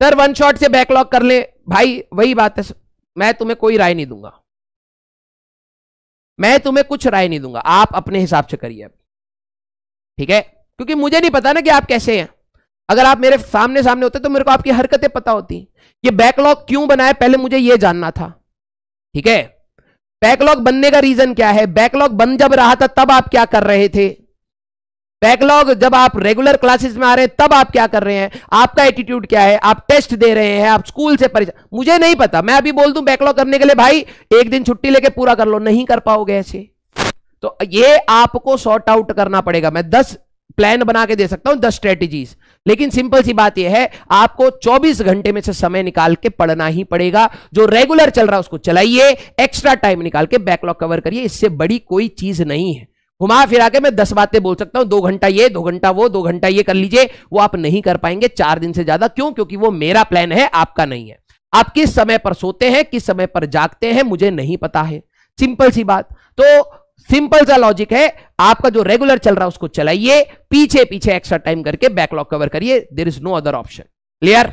Sir one shot से backlog कर ले। भाई, वही बात है मैं तुम्हें कोई राय नहीं दूँगा। मैं तुम्हें कुछ राय नहीं दूँगा। आप अपने हिसाब से करिए ठीक है? क्योंकि मुझे नहीं पता ना कि आप कैसे हैं। अगर आप मेरे सामने सामने होते तो मेरे को आपकी हरकतें पता होती। ये बैकलॉग क्यों बनाए पहले मुझे ये जानना था। ठीक है? बैकलॉग बनने का रीजन क्या है? बैकलॉग बन जब रहा था, तब आप क्या कर रहे थे? बैकलॉग जब आप रेगुलर क्लासेस में आ रहे हैं, तब आप क्या कर रहे हैं? आपका एटीट्यूड क्या है? आप टेस्ट दे रहे हैं, आप स्कूल से परेशान मुझे नहीं पता। मैं अभी बोल दूँ बैकलॉग करने के लिए, भाई, एक दिन छुट्टी लेके पूरा कर लो। नहीं कर पाओगे ऐसे। तो ये आपको सॉर्ट आउट करना पड़ेगा। मैं दस प्लान बना के दे सकता हूँ, दस स्ट्रेटेजीज लेकिन सिंपल सी बात यह है, आपको 24 घंटे में से समय निकाल के पढ़ना ही पड़ेगा। जो रेगुलर चल रहा है, उसको चलाइए। एक्स्ट्रा टाइम निकाल के बैकलॉग कवर करिए। इससे बड़ी कोई चीज़ नहीं है। घुमा फिरा के मैं दस बातें बोल सकता हूँ, दो घंटा ये, दो घंटा वो, दो घंटा ये कर लीजिए, वो आप नहीं कर पाएँगे चार दिन से ज़्यादा। क्यों? क्योंकि वो मेरा प्लान है, आपका नहीं है। आप किस समय पर सोते हैं, किस समय पर जागते हैं, मुझे नहीं पता है। सिंपल सी बात। तो सिंपल सा लॉजिक है, आपका जो रेगुलर चल रहा है, उसको चलाइए पीछे पीछे एक्स्ट्रा टाइम करके बैकलॉग कवर करिए there is no other option clear